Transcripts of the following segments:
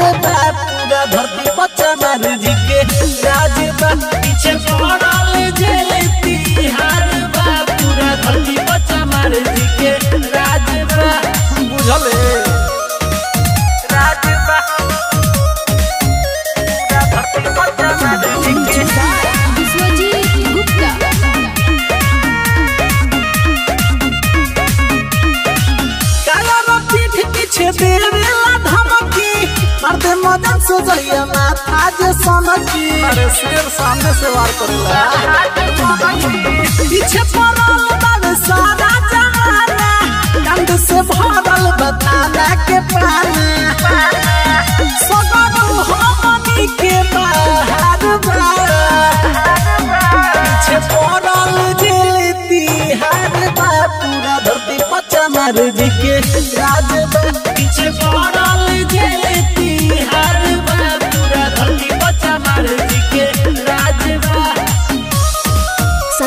तिहार बा पूरा धरती बच्चा मार जी के राज पीछे पड़ल जेल तिहार बा, पूरा धरती बच्चा मार जी के राज बुझले राज मर्दे मदन से जइया माथा जे सनकी अरे शेर सामने से वार करेला पीछे पड़ल बाबे सारा जमाना कंध से भरल बताना के पाना सगरो हमनी के बाहर बा पीछे पड़ल जेल तिहार बा पूरा धरती पचा मार जी के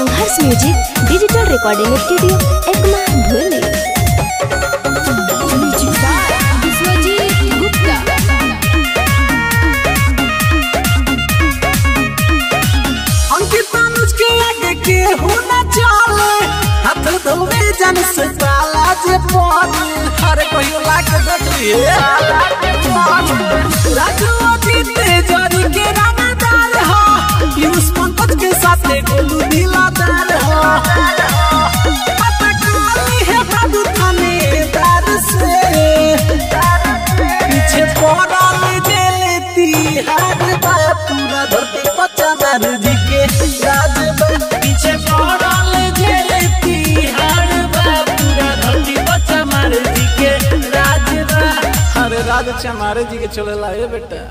संघर्ष म्यूज़िक डिजिटल रिकॉर्डिंग स्टूडियो एकमा अनुज के हाथ से जे अरे कहियो लाग देख लिए राजू बा पूरा धरती पचा राज बा पीछे पड़ल जेल तिहार बा। पूरा धरती पचा मार जी के राज बा बेटा।